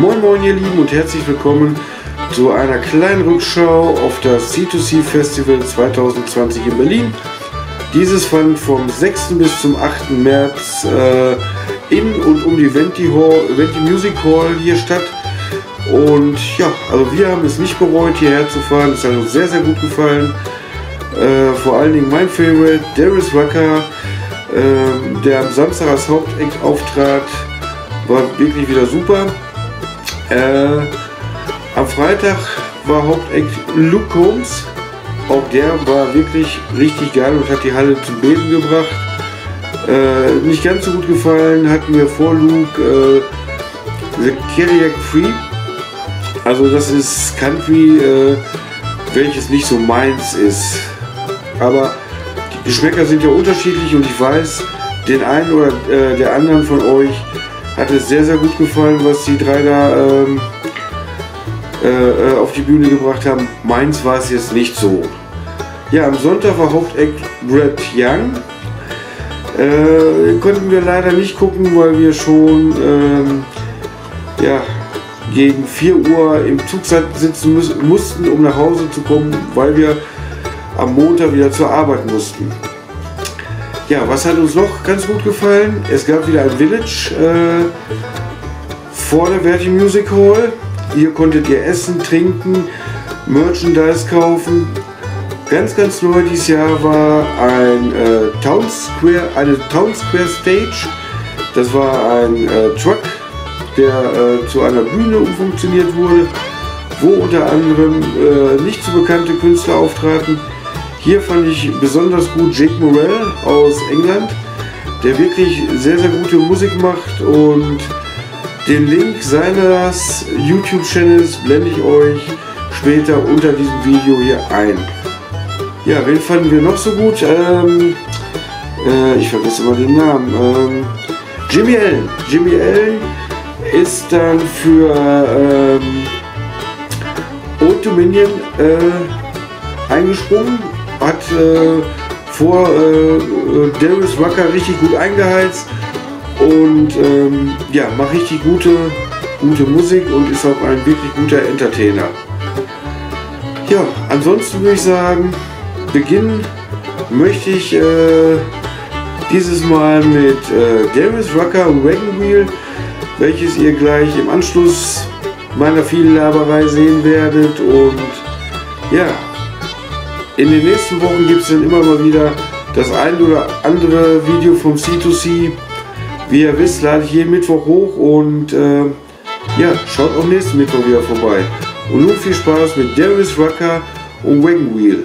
Moin Moin ihr Lieben und herzlich willkommen zu einer kleinen Rückschau auf das C2C Festival 2020 in Berlin. Dieses fand vom 6. bis zum 8. März äh, in und um die Venti, Hall, Venti Music Hall hier statt. Und ja, also wir haben es nicht bereut, hierher zu fahren. Es hat uns sehr, sehr gut gefallen. Äh, vor allen Dingen mein Favorite, Darius Rucker, äh, der am Samstag als Hauptact auftrat, war wirklich wieder super. Äh, am Freitag war Hauptact Luke Combs. Auch der war wirklich richtig geil und hat die Halle zum Beben gebracht. Äh, nicht ganz so gut gefallen hat mir vor Luke äh, The Kiriak Free. Also das ist Country, äh, welches nicht so meins ist. Aber die Geschmäcker sind ja unterschiedlich und ich weiß, den einen oder äh, der anderen von euch hat es sehr, sehr gut gefallen, was die drei da ähm, äh, auf die Bühne gebracht haben. Meins war es jetzt nicht so. Ja, am Sonntag war Hauptact Brad Young. Äh, konnten wir leider nicht gucken, weil wir schon ähm, ja, gegen 4 Uhr im Zug sitzen mussten, um nach Hause zu kommen, weil wir am Montag wieder zur Arbeit mussten. Ja, was hat uns noch ganz gut gefallen? Es gab wieder ein Village äh, vor der Verti Music Hall. Hier konntet ihr essen, trinken, Merchandise kaufen. Ganz, ganz neu dieses Jahr war ein äh, Town Square, eine Town Square Stage. Das war ein äh, Truck, der äh, zu einer Bühne umfunktioniert wurde, wo unter anderem äh, nicht so bekannte Künstler auftraten. Hier fand ich besonders gut Jake Morell aus England, der wirklich sehr, sehr gute Musik macht und den Link seines YouTube-Channels blende ich euch später unter diesem Video hier ein. Ja, wen fanden wir noch so gut? Ähm, äh, ich vergesse mal den Namen. Ähm, Jimmy Allen. Jimmy Allen ist dann für ähm, Old Dominion äh, eingesprungen hat äh, vor äh, Darius Rucker richtig gut eingeheizt und ähm, ja, macht richtig gute, gute Musik und ist auch ein wirklich guter Entertainer. Ja, ansonsten würde ich sagen, beginnen möchte ich äh, dieses Mal mit äh, Darius Rucker und Wagon Wheel, welches ihr gleich im Anschluss meiner vielen Laberei sehen werdet und ja, in den nächsten Wochen gibt es dann immer mal wieder das ein oder andere Video vom C2C. Wie ihr wisst, lade ich jeden Mittwoch hoch und äh, ja, schaut auch nächsten Mittwoch wieder vorbei. Und nun viel Spaß mit Darius Rucker und Wagon Wheel.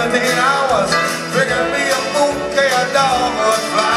17 hours, drinking me a bouquet of dogwood flowers.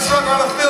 Let's rock all